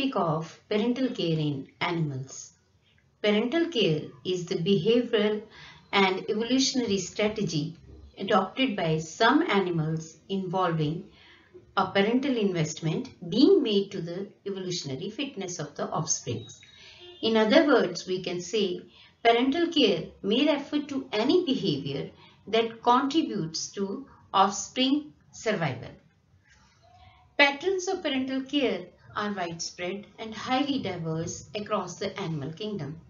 topic of parental care in animals. Parental care is the behavioral and evolutionary strategy adopted by some animals involving a parental investment being made to the evolutionary fitness of the offspring. In other words, we can say parental care may refer to any behavior that contributes to offspring survival. Patterns of parental care are widespread and highly diverse across the animal kingdom.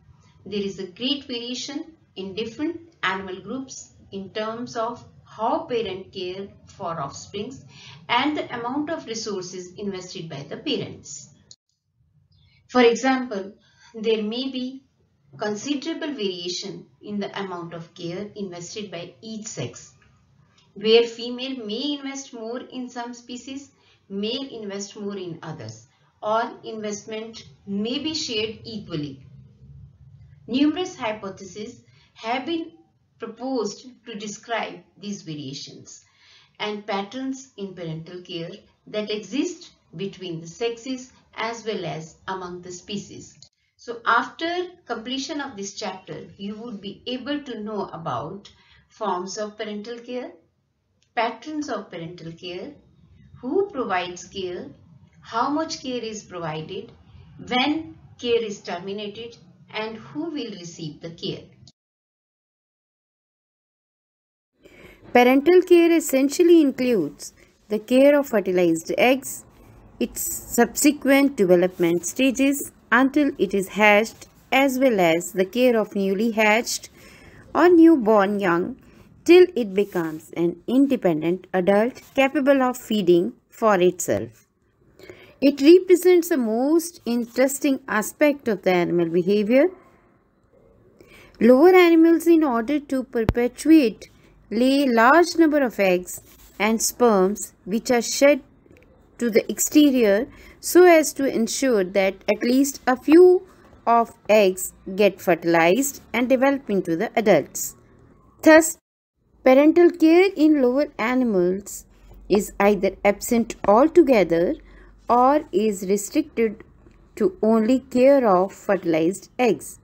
There is a great variation in different animal groups in terms of how parent care for offsprings and the amount of resources invested by the parents. For example, there may be considerable variation in the amount of care invested by each sex, where female may invest more in some species, male invest more in others, or investment may be shared equally. Numerous hypotheses have been proposed to describe these variations and patterns in parental care that exist between the sexes as well as among the species. So after completion of this chapter, you would be able to know about forms of parental care, patterns of parental care, who provides care, how much care is provided, when care is terminated, and who will receive the care. Parental care essentially includes the care of fertilized eggs, its subsequent development stages until it is hatched as well as the care of newly hatched or newborn young till it becomes an independent adult capable of feeding for itself. It represents the most interesting aspect of the animal behavior. Lower animals in order to perpetuate lay large number of eggs and sperms which are shed to the exterior so as to ensure that at least a few of eggs get fertilized and develop into the adults. Thus, parental care in lower animals is either absent altogether or is restricted to only care of fertilized eggs.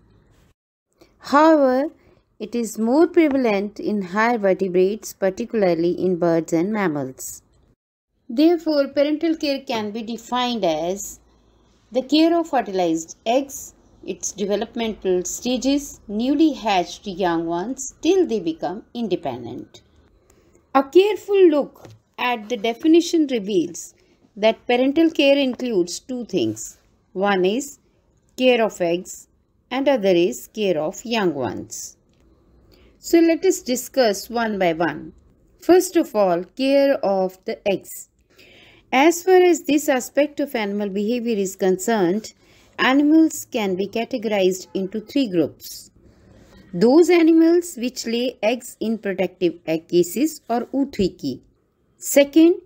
However, it is more prevalent in higher vertebrates, particularly in birds and mammals. Therefore, parental care can be defined as the care of fertilized eggs, its developmental stages, newly hatched young ones till they become independent. A careful look at the definition reveals that parental care includes two things. One is care of eggs and other is care of young ones. So let us discuss one by one. First of all, care of the eggs. As far as this aspect of animal behavior is concerned, animals can be categorized into three groups. Those animals which lay eggs in protective egg cases or oothecae. Second,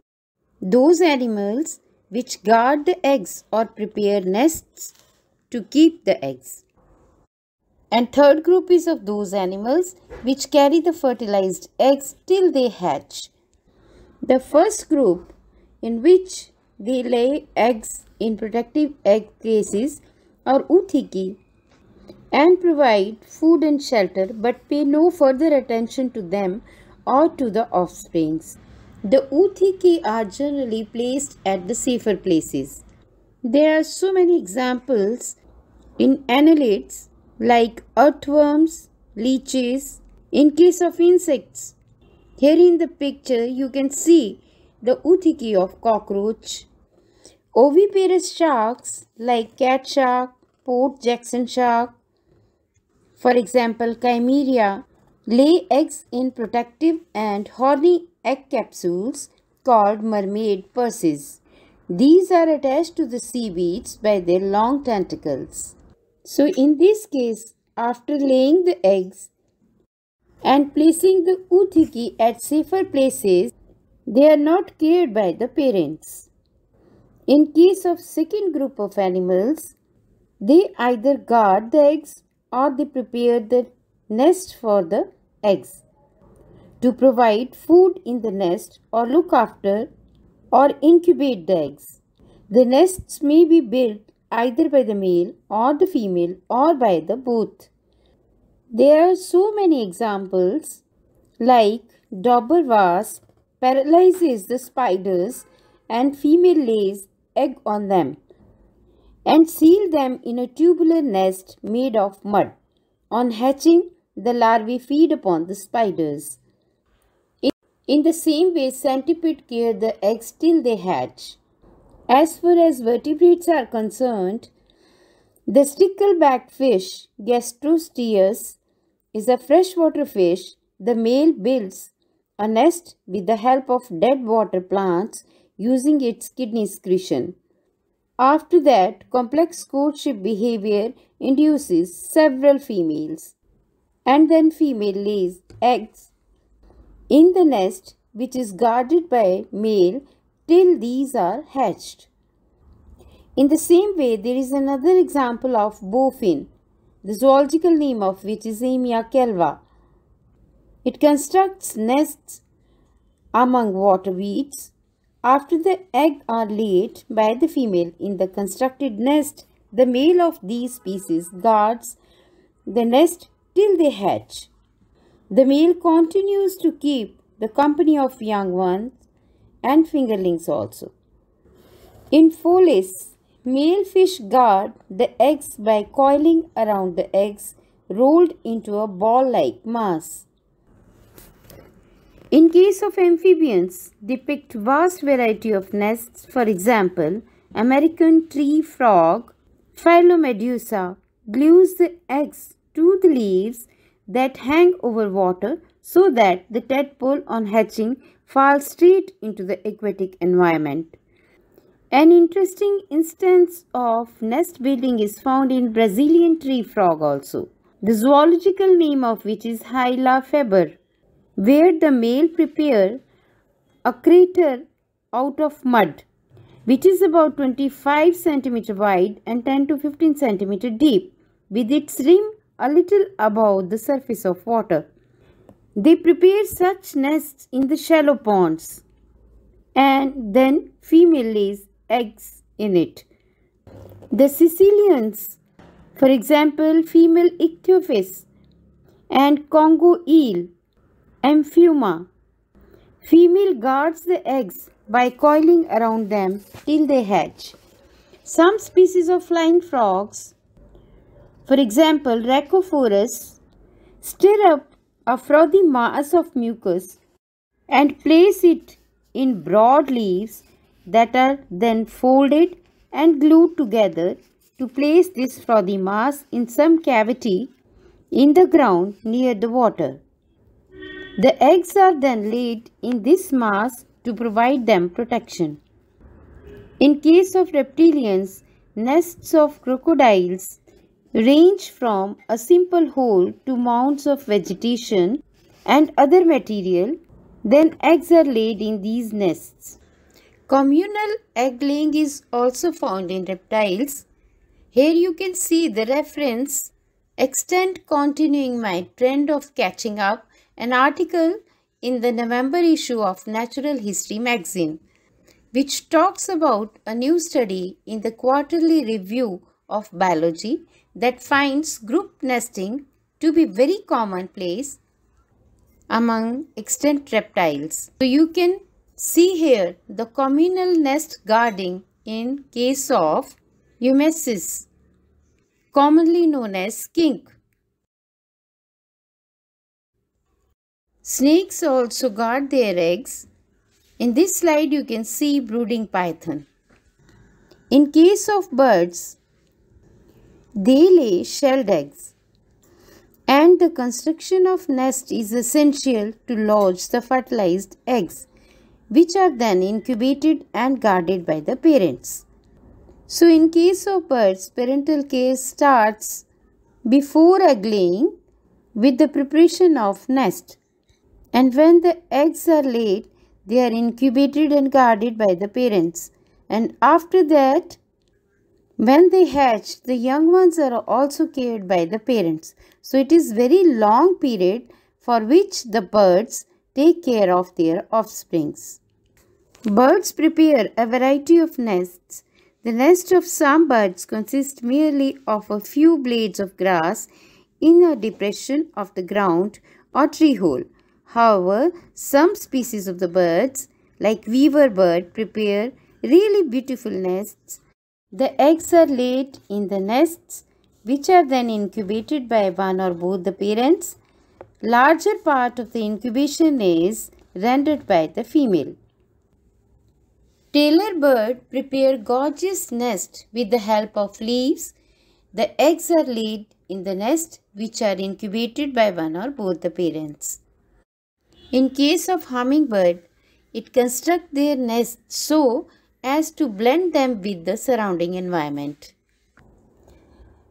those animals which guard the eggs or prepare nests to keep the eggs. And third group is of those animals which carry the fertilized eggs till they hatch. The first group in which they lay eggs in protective egg cases or oothecae and provide food and shelter but pay no further attention to them or to the offsprings. The oothecae are generally placed at the safer places. There are so many examples in annelids like earthworms, leeches. In case of insects, here in the picture you can see the oothecae of cockroach. Oviparous sharks like cat shark, Port Jackson shark, for example Chimeria, lay eggs in protective and horny egg capsules called mermaid purses. These are attached to the seaweeds by their long tentacles. So in this case, after laying the eggs and placing the oothecae at safer places, they are not cared by the parents. In case of second group of animals, they either guard the eggs or they prepare the nest for the eggs. To provide food in the nest or look after or incubate the eggs. The nests may be built either by the male or the female or by the both. There are so many examples like dauber wasp paralyzes the spiders and female lays egg on them and seal them in a tubular nest made of mud. On hatching, the larvae feed upon the spiders. In the same way, centipede care the eggs till they hatch. As far as vertebrates are concerned, the stickleback fish, Gasterosteus, is a freshwater fish. The male builds a nest with the help of dead water plants using its kidney excretion. After that, complex courtship behavior induces several females, and then female lays eggs in the nest which is guarded by male till these are hatched. In the same way, there is another example of bowfin, the zoological name of which is Amia calva. It constructs nests among water weeds. After the eggs are laid by the female in the constructed nest, the male of these species guards the nest till they hatch. The male continues to keep the company of young ones and fingerlings also. In Felis, male fish guard the eggs by coiling around the eggs rolled into a ball-like mass. In case of amphibians, depict vast variety of nests. For example, American tree frog, Phyllomedusa, glues the eggs to the leaves that hang over water so that the tadpole on hatching falls straight into the aquatic environment. An interesting instance of nest building is found in Brazilian tree frog also, the zoological name of which is Hyla faber, where the male prepare a crater out of mud which is about 25 centimeter wide and 10 to 15 centimeter deep with its rim a little above the surface of water. They prepare such nests in the shallow ponds and then female lays eggs in it. The Caecilians, for example, female ichthyophis and Congo eel, Amphiuma, female guards the eggs by coiling around them till they hatch. Some species of flying frogs for example, Rhacophorus stir up a frothy mass of mucus and place it in broad leaves that are then folded and glued together to place this frothy mass in some cavity in the ground near the water. The eggs are then laid in this mass to provide them protection. In case of reptilians, nests of crocodiles range from a simple hole to mounds of vegetation and other material, then eggs are laid in these nests. Communal egg laying is also found in reptiles. Here you can see the reference extent continuing my trend of catching up an article in the November issue of Natural History magazine which talks about a new study in the quarterly review of biology that finds group nesting to be very commonplace among extant reptiles. So you can see here the communal nest guarding in case of Eumeces, commonly known as skink. Snakes also guard their eggs. In this slide you can see brooding python. In case of birds, they lay shelled eggs. And the construction of nest is essential to lodge the fertilized eggs, which are then incubated and guarded by the parents. So in case of birds, parental care starts before egg laying with the preparation of nest. And when the eggs are laid, they are incubated and guarded by the parents. And after that, when they hatch, the young ones are also cared by the parents. So it is very long period for which the birds take care of their offsprings. Birds prepare a variety of nests. The nest of some birds consists merely of a few blades of grass in a depression of the ground or tree hole. However, some species of the birds, like weaver bird, prepare really beautiful nests. The eggs are laid in the nests, which are then incubated by one or both the parents. Larger part of the incubation is rendered by the female. Tailor bird prepare gorgeous nest with the help of leaves. The eggs are laid in the nest which are incubated by one or both the parents. In case of hummingbird, it construct their nest so as to blend them with the surrounding environment.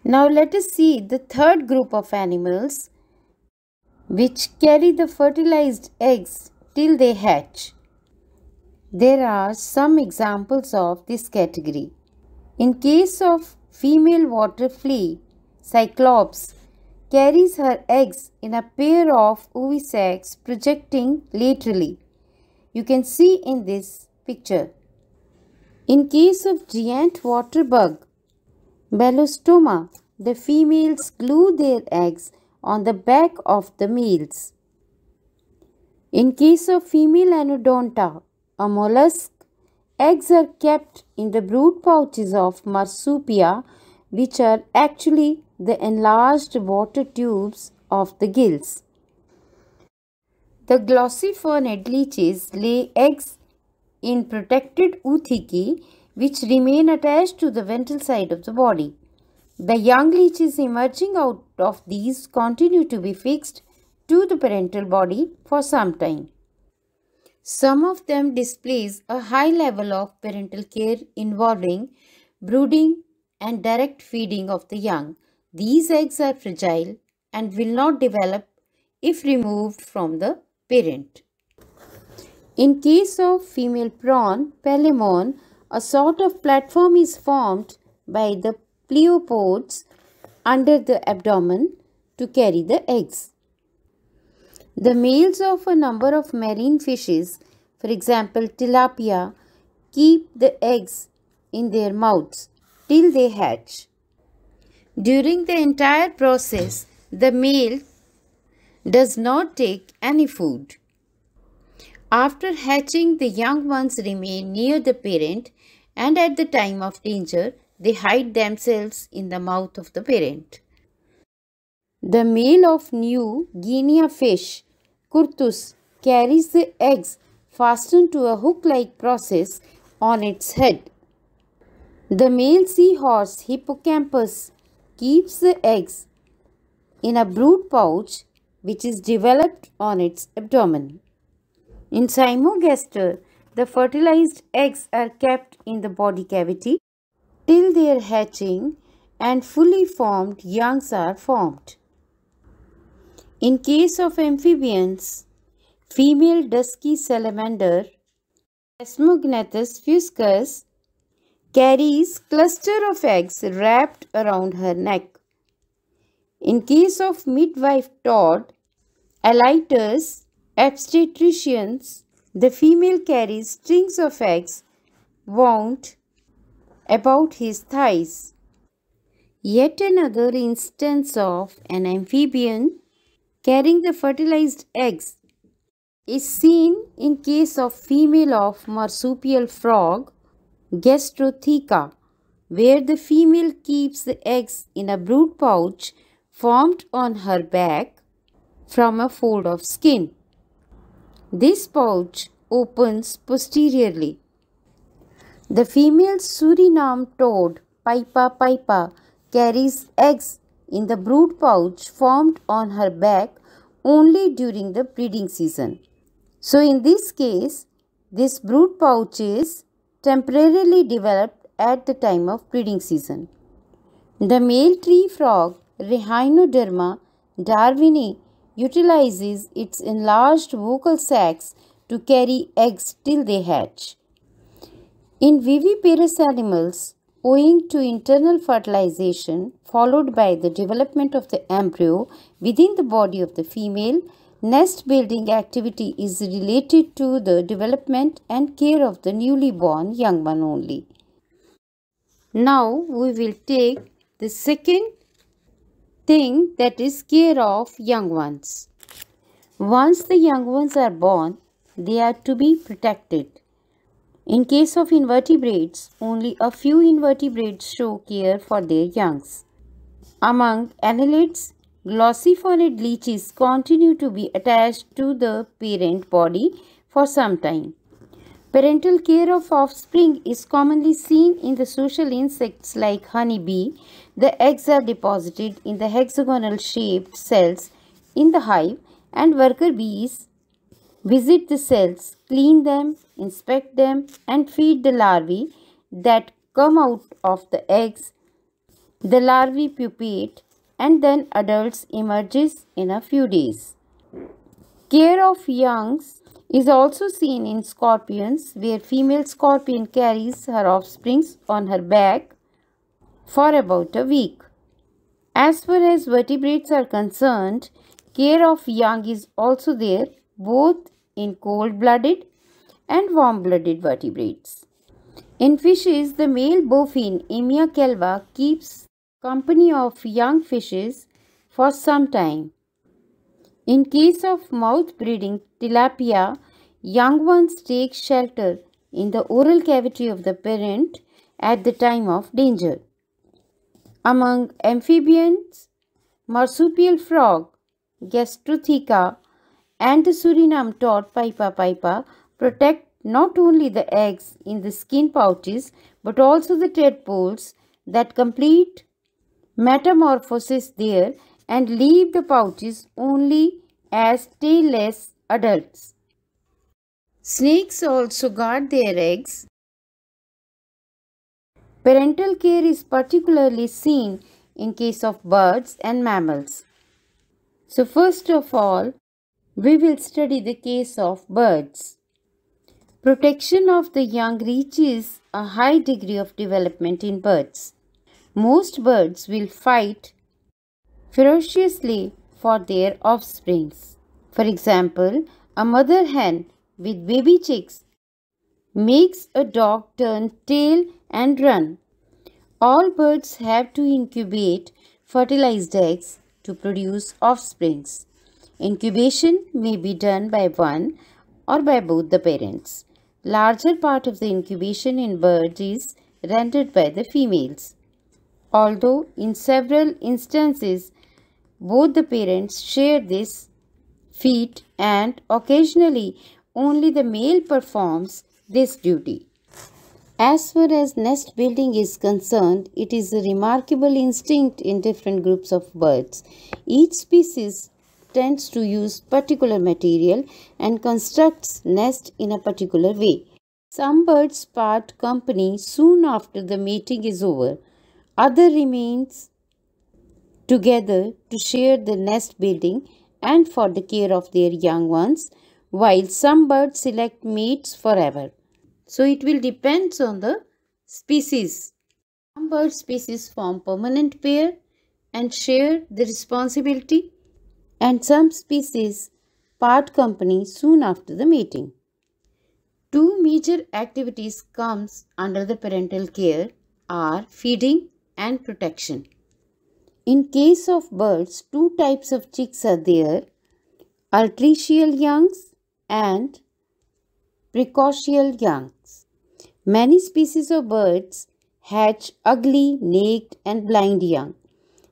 Now let us see the third group of animals which carry the fertilized eggs till they hatch. There are some examples of this category. In case of female water flea, Cyclops carries her eggs in a pair of ovisacs projecting laterally. You can see in this picture. In case of giant water bug, Belostoma, the females glue their eggs on the back of the males. In case of female Anodonta, a mollusk, eggs are kept in the brood pouches of Marsupia, which are actually the enlarged water tubes of the gills. The glossiphoniid leeches lay eggs in protected oothecae which remain attached to the ventral side of the body. The young leeches emerging out of these continue to be fixed to the parental body for some time. Some of them displays a high level of parental care involving brooding and direct feeding of the young. These eggs are fragile and will not develop if removed from the parent. In case of female prawn, Palaemon, a sort of platform is formed by the pleopods under the abdomen to carry the eggs. The males of a number of marine fishes, for example tilapia, keep the eggs in their mouths till they hatch. During the entire process, the male does not take any food. After hatching, the young ones remain near the parent and at the time of danger, they hide themselves in the mouth of the parent. The male of New Guinea fish Kurtus carries the eggs fastened to a hook-like process on its head. The male seahorse Hippocampus keeps the eggs in a brood pouch which is developed on its abdomen. In Cymatogaster, the fertilized eggs are kept in the body cavity till their hatching and fully formed youngs are formed. In case of amphibians, female dusky salamander Desmognathus fuscus carries cluster of eggs wrapped around her neck. In case of midwife toad, Alytes obstetricans, the female carries strings of eggs wound about his thighs. Yet another instance of an amphibian carrying the fertilized eggs is seen in case of female of marsupial frog Gastrotheca, where the female keeps the eggs in a brood pouch formed on her back from a fold of skin. This pouch opens posteriorly. The female Suriname toad Pipa pipa carries eggs in the brood pouch formed on her back only during the breeding season. So in this case, this brood pouch is temporarily developed at the time of breeding season. The male tree frog Rhinoderma darwini utilizes its enlarged vocal sacs to carry eggs till they hatch. In viviparous animals, owing to internal fertilization followed by the development of the embryo within the body of the female, Nest building activity is related to the development and care of the newly born young one only. Now we will take the second thing that is care of young ones. Once the young ones are born, they are to be protected. In case of invertebrates, only a few invertebrates show care for their youngs. Among annelids, glossiphoniid leeches continue to be attached to the parent body for some time. Parental care of offspring is commonly seen in the social insects like honeybee. The eggs are deposited in the hexagonal shaped cells in the hive and worker bees visit the cells, clean them, inspect them and feed the larvae that come out of the eggs. The larvae pupate and then adults emerges in a few days. Care of youngs is also seen in scorpions where female scorpion carries her offsprings on her back for about a week. As far as vertebrates are concerned, Care of young is also there both in cold-blooded and warm-blooded vertebrates. In fishes, the male bowfin Amia calva keeps company of young fishes for some time. In case of mouth-breeding tilapia, young ones take shelter in the oral cavity of the parent at the time of danger. Among amphibians, marsupial frog Gastrotheca, and the Suriname toad Pipa pipa protect not only the eggs in the skin pouches but also the tadpoles that complete metamorphosis there and leave the pouches only as tailless adults. Snakes also guard their eggs. Parental care is particularly seen in case of birds and mammals. So first of all, we will study the case of birds. Protection of the young reaches a high degree of development in birds. Most birds will fight ferociously for their offsprings. For example, a mother hen with baby chicks makes a dog turn tail and run. All birds have to incubate fertilized eggs to produce offsprings. Incubation may be done by one or by both the parents. Larger part of the incubation in birds is rendered by the females. Although in several instances both the parents share this feat and occasionally only the male performs this duty. As far as nest building is concerned, it is a remarkable instinct in different groups of birds. Each species tends to use particular material and constructs nest in a particular way. Some birds part company soon after the mating is over. Other remains together to share the nest building and for the care of their young ones, while some birds select mates forever. So it will depend on the species. Some bird species form permanent pair and share the responsibility and some species part company soon after the mating. Two major activities comes under the parental care are feeding and protection. In case of birds, two types of chicks are there, altricial youngs and precocial youngs. Many species of birds hatch ugly, naked and blind young.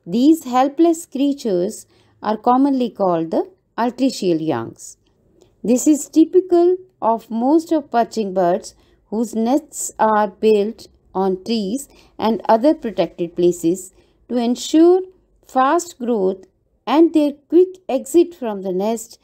These helpless creatures are commonly called the altricial youngs. This is typical of most of perching birds whose nests are built on trees and other protected places to ensure fast growth and their quick exit from the nest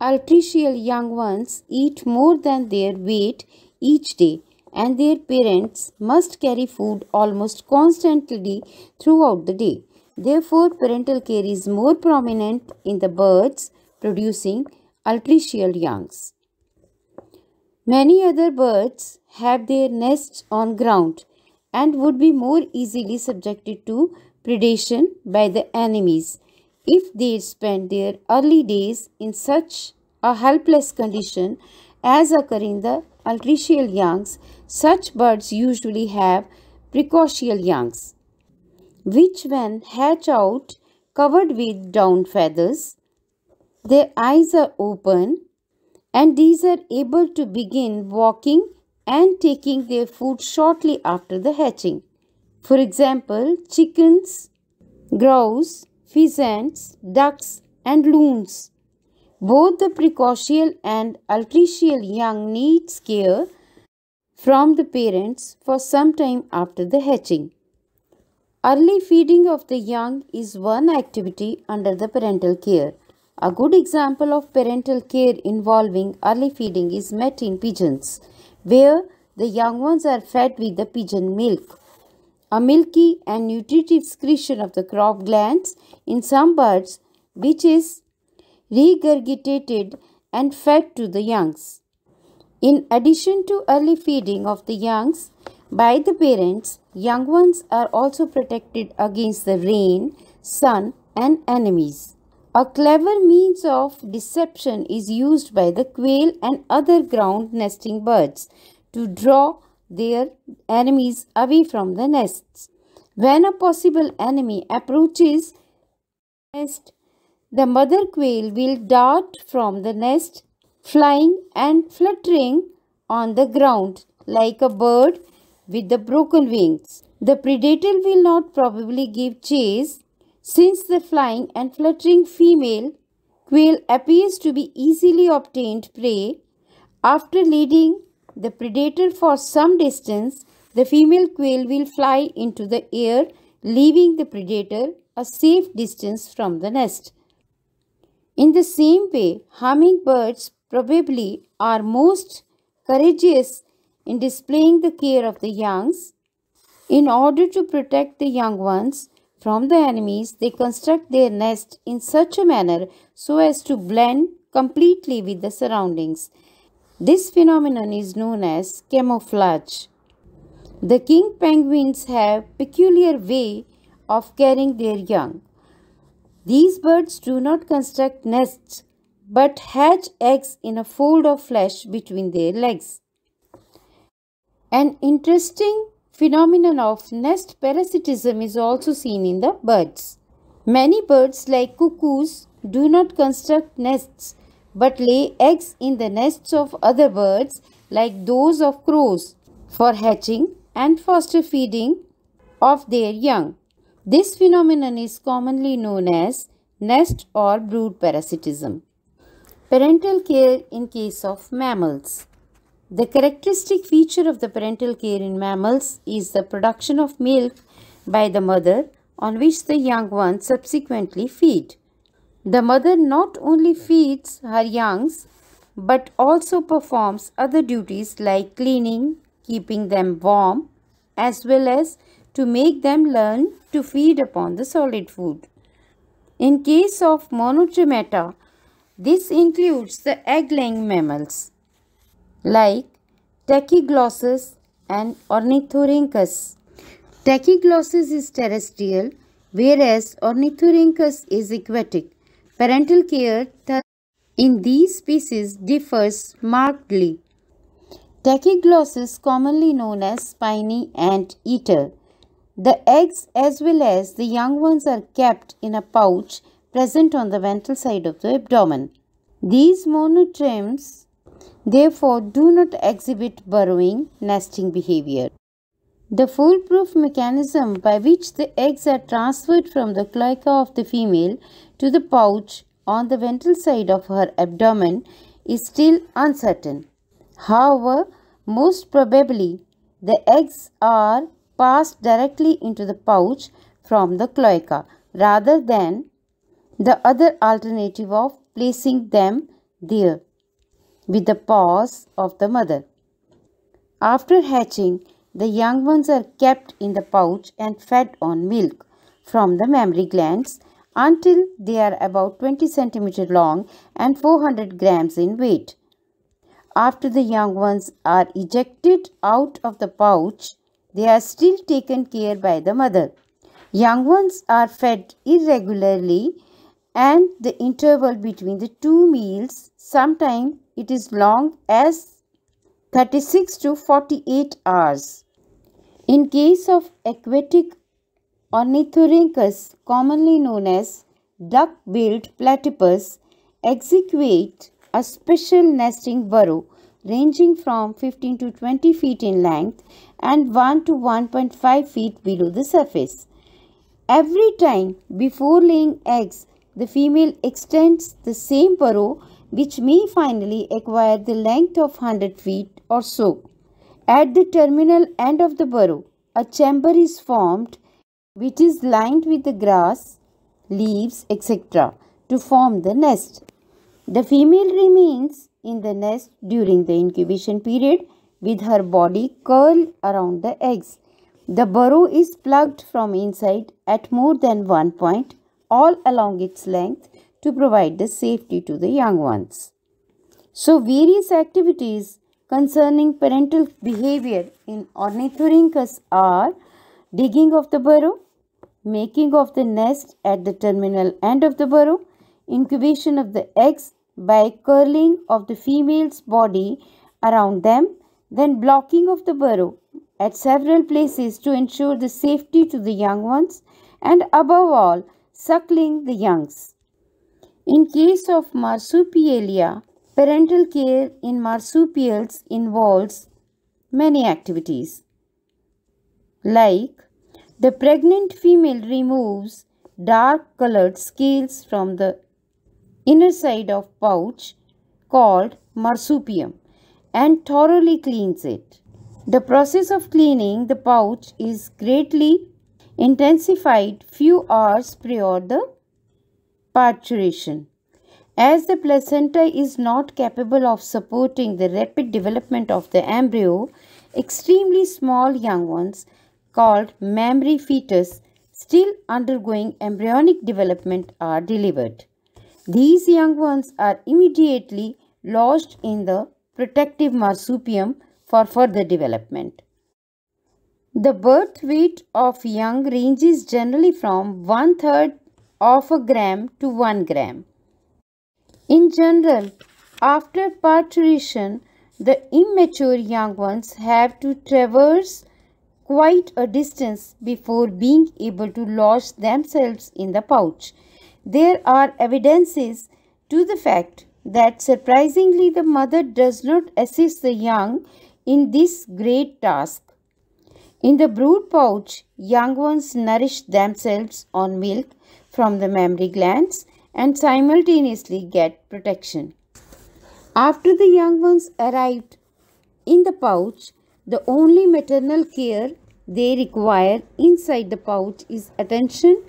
Altricial young ones eat more than their weight each day and their parents must carry food almost constantly throughout the day. Therefore, parental care is more prominent in the birds producing altricial youngs. Many other birds have their nests on ground and would be more easily subjected to predation by the enemies. if they spend their early days in such a helpless condition as occur in the altricial youngs, such birds usually have precocial youngs, which when hatch out covered with down feathers, their eyes are open and these are able to begin walking and taking their food shortly after the hatching. For example, chickens, grouse, pheasants, ducks, and loons. Both the precocial and altricial young needs care from the parents for some time after the hatching. Early feeding of the young is one activity under the parental care. A good example of parental care involving early feeding is met in pigeons, where the young ones are fed with the pigeon milk, a milky and nutritive secretion of the crop glands in some birds, which is regurgitated and fed to the youngs. In addition to early feeding of the youngs by the parents, young ones are also protected against the rain, sun, and enemies. A clever means of deception is used by the quail and other ground nesting birds to draw their enemies away from the nests. When a possible enemy approaches the nest, the mother quail will dart from the nest, flying and fluttering on the ground like a bird with the broken wings. The predator will not probably give chase since the flying and fluttering female quail appears to be easily obtained prey, after leading the predator for some distance, the female quail will fly into the air, leaving the predator a safe distance from the nest. In the same way, hummingbirds probably are most courageous in displaying the care of the youngs. In order to protect the young ones, from the enemies, they construct their nest in such a manner so as to blend completely with the surroundings. This phenomenon is known as camouflage. The king penguins have peculiar way of carrying their young. These birds do not construct nests but hatch eggs in a fold of flesh between their legs. An interesting phenomenon of nest parasitism is also seen in the birds. Many birds like cuckoos do not construct nests but lay eggs in the nests of other birds like those of crows for hatching and foster feeding of their young. This phenomenon is commonly known as nest or brood parasitism. Parental care in case of mammals. The characteristic feature of the parental care in mammals is the production of milk by the mother on which the young ones subsequently feed. The mother not only feeds her youngs but also performs other duties like cleaning, keeping them warm, as well as to make them learn to feed upon the solid food. In case of monotremata, this includes the egg-laying mammals like Tachyglossus and Ornithorhynchus. Tachyglossus is terrestrial, whereas Ornithorhynchus is aquatic. Parental care in these species differs markedly. Tachyglossus, commonly known as spiny ant eater. The eggs as well as the young ones are kept in a pouch present on the ventral side of the abdomen. These monotremes therefore do not exhibit burrowing nesting behavior. The foolproof mechanism by which the eggs are transferred from the cloaca of the female to the pouch on the ventral side of her abdomen is still uncertain. However, most probably the eggs are passed directly into the pouch from the cloaca rather than the other alternative of placing them there with the paws of the mother. After hatching, the young ones are kept in the pouch and fed on milk from the mammary glands until they are about 20 cm long and 400 grams in weight. After the young ones are ejected out of the pouch, they are still taken care by the mother. Young ones are fed irregularly and the interval between the two meals sometimes it is long as 36 to 48 hours. In case of aquatic ornithorhynchus commonly known as duck-billed platypus execute a special nesting burrow ranging from 15 to 20 feet in length and 1 to 1.5 feet below the surface. Every time before laying eggs, the female extends the same burrow which may finally acquire the length of 100 feet or so. At the terminal end of the burrow, a chamber is formed which is lined with the grass, leaves, etc. to form the nest. The female remains in the nest during the incubation period with her body curled around the eggs. The burrow is plugged from inside at more than one point all along its length to provide the safety to the young ones. So various activities concerning parental behavior in ornithorhynchus are digging of the burrow, making of the nest at the terminal end of the burrow, incubation of the eggs by curling of the female's body around them, then blocking of the burrow at several places to ensure the safety to the young ones, and above all, suckling the youngs. In case of marsupialia, parental care in marsupials involves many activities like the pregnant female removes dark colored scales from the inner side of pouch called marsupium and thoroughly cleans it. The process of cleaning the pouch is greatly intensified few hours prior the parturition. As the placenta is not capable of supporting the rapid development of the embryo, extremely small young ones called mammary fetus still undergoing embryonic development are delivered. These young ones are immediately lodged in the protective marsupium for further development. The birth weight of young ranges generally from one third of a gram to 1 gram. In general, after parturition, the immature young ones have to traverse quite a distance before being able to lodge themselves in the pouch. There are evidences to the fact that surprisingly the mother does not assist the young in this great task. In the brood pouch, young ones nourish themselves on milk from the mammary glands and simultaneously get protection. After the young ones arrived in the pouch, the only maternal care they require inside the pouch is attention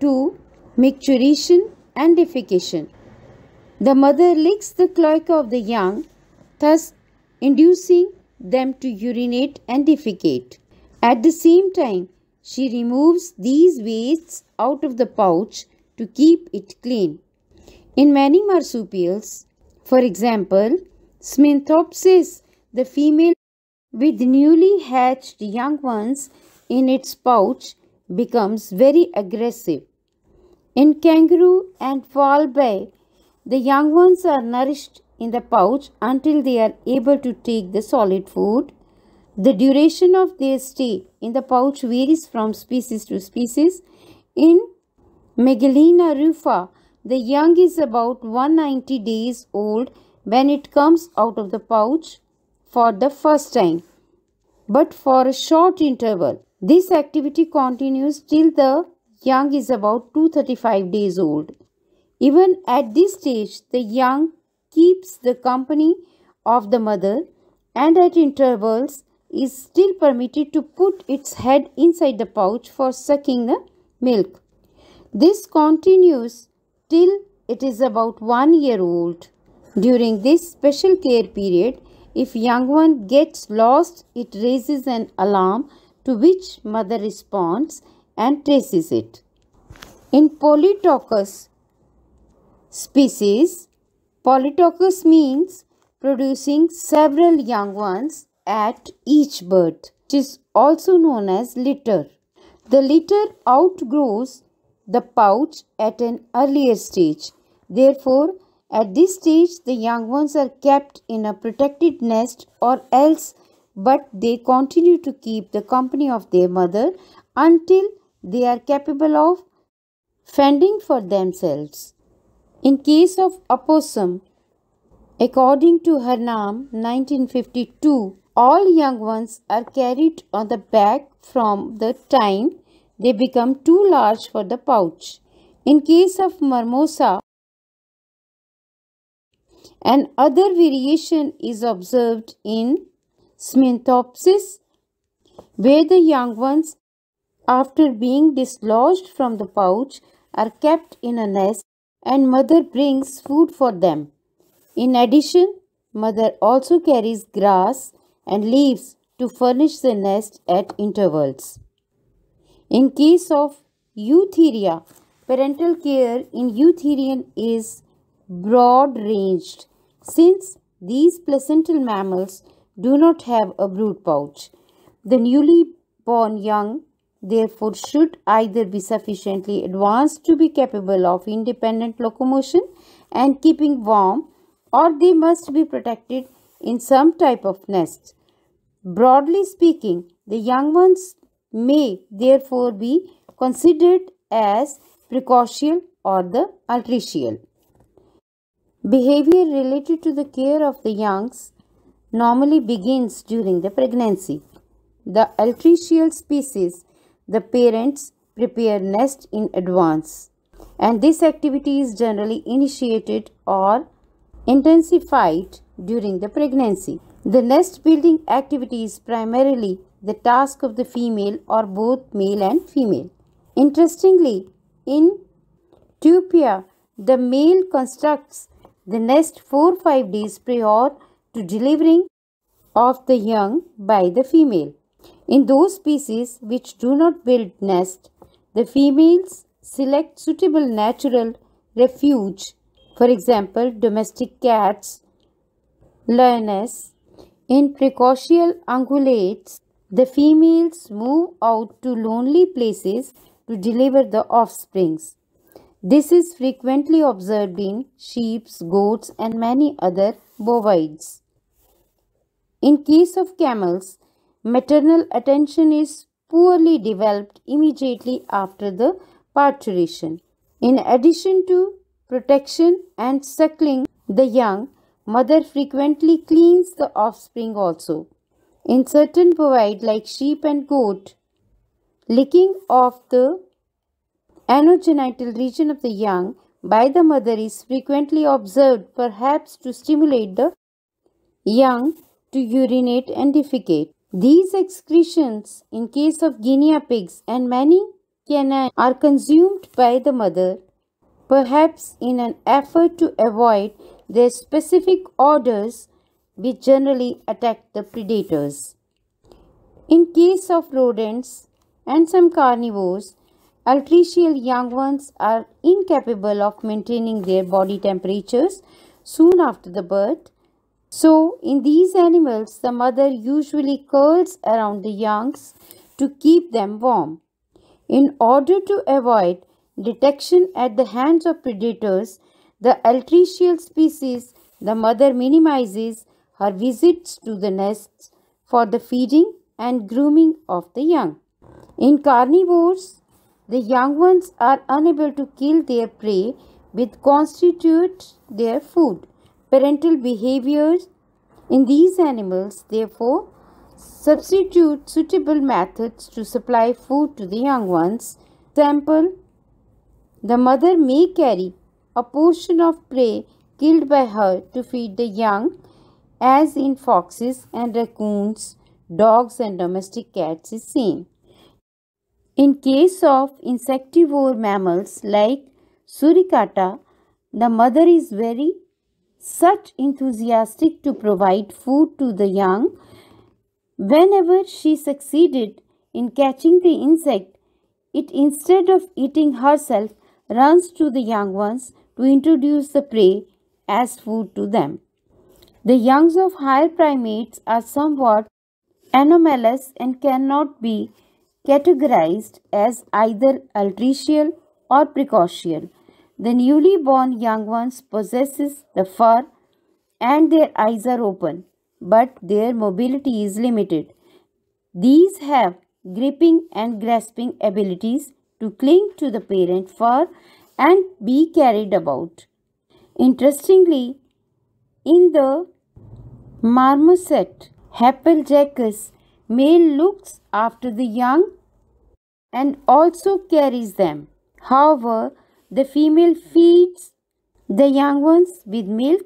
to micturition and defecation. The mother licks the cloaca of the young, thus inducing them to urinate and defecate. At the same time, she removes these wastes out of the pouch to keep it clean. In many marsupials, for example, Sminthopsis, the female with newly hatched young ones in its pouch becomes very aggressive. In kangaroo and wallaby, the young ones are nourished in the pouch until they are able to take the solid food the duration of their stay in the pouch varies from species to species. In Megaleia rufa, the young is about 190 days old when it comes out of the pouch for the first time, but for a short interval. This activity continues till the young is about 235 days old. Even at this stage, the young keeps the company of the mother and at intervals is still permitted to put its head inside the pouch for sucking the milk. This continues till it is about one year old. During this special care period, if young one gets lost, it raises an alarm to which mother responds and traces it. In Polytocous species, Polytocous means producing several young ones at each birth, which is also known as litter. The litter outgrows the pouch at an earlier stage. Therefore, at this stage, the young ones are kept in a protected nest or else, but they continue to keep the company of their mother until they are capable of fending for themselves. In case of opossum, according to Hartman 1952, all young ones are carried on the back from the time they become too large for the pouch. In case of Mimosa, an other variation is observed in Sminthopsis, where the young ones, after being dislodged from the pouch, are kept in a nest and mother brings food for them. In addition, mother also carries grass and leaves to furnish the nest at intervals. In case of Eutheria, parental care in Eutherian is broad ranged since these placental mammals do not have a brood pouch. The newly born young therefore should either be sufficiently advanced to be capable of independent locomotion and keeping warm or they must be protected in some type of nest. Broadly speaking, the young ones may therefore be considered as precocial or the altricial. Behavior related to the care of the youngs normally begins during the pregnancy. The altricial species, the parents prepare nest in advance and this activity is generally initiated or intensified during the pregnancy. The nest building activity is primarily the task of the female or both male and female. Interestingly, in Tupaia, the male constructs the nest 4-5 days prior to delivering of the young by the female. In those species which do not build nest, the females select suitable natural refuge, for example, domestic cats, lioness. In precocial ungulates, the females move out to lonely places to deliver the offsprings. This is frequently observed in sheep, goats, and many other bovids. In case of camels, maternal attention is poorly developed immediately after the parturition. In addition to protection and suckling the young, mother frequently cleans the offspring also. In certain bovide like sheep and goat, licking of the anogenital region of the young by the mother is frequently observed perhaps to stimulate the young to urinate and defecate. These excretions in case of guinea pigs and many canine are consumed by the mother perhaps in an effort to avoid their specific orders which generally attack the predators. In case of rodents and some carnivores, Altricial young ones are incapable of maintaining their body temperatures soon after the birth. So, in these animals, the mother usually curls around the youngs to keep them warm. In order to avoid detection at the hands of predators, the altricial species, the mother minimizes her visits to the nests for the feeding and grooming of the young. In carnivores, the young ones are unable to kill their prey which constitute their food. Parental behaviors in these animals therefore substitute suitable methods to supply food to the young ones. Example, the mother may carry a portion of prey killed by her to feed the young as in foxes and raccoons, dogs and domestic cats is seen. In case of insectivore mammals like suricata, the mother is very such enthusiastic to provide food to the young. Whenever she succeeded in catching the insect, it instead of eating herself runs to the young ones to introduce the prey as food to them. The youngs of higher primates are somewhat anomalous and cannot be categorized as either altricial or precocial. The newly born young ones possesses the fur and their eyes are open, but their mobility is limited. These have gripping and grasping abilities to cling to the parent fur and be carried about. Interestingly, in the marmoset, Hapale jacchus male looks after the young and also carries them. However, the female feeds the young ones with milk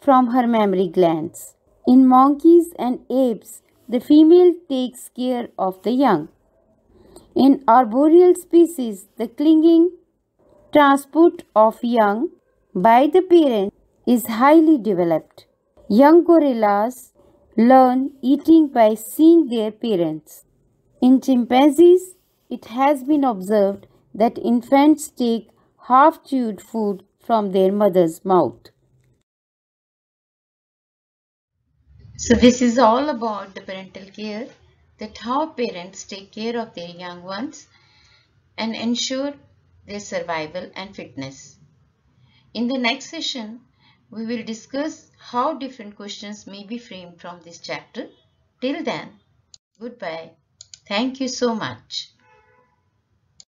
from her mammary glands. In monkeys and apes, the female takes care of the young. In arboreal species, the clinging transport of young by the parent is highly developed. Young gorillas learn eating by seeing their parents. In chimpanzees, it has been observed that infants take half chewed food from their mother's mouth. So this is all about the parental care that how parents take care of their young ones and ensure their survival and fitness. In the next session, we will discuss how different questions may be framed from this chapter. Till then, goodbye. Thank you so much.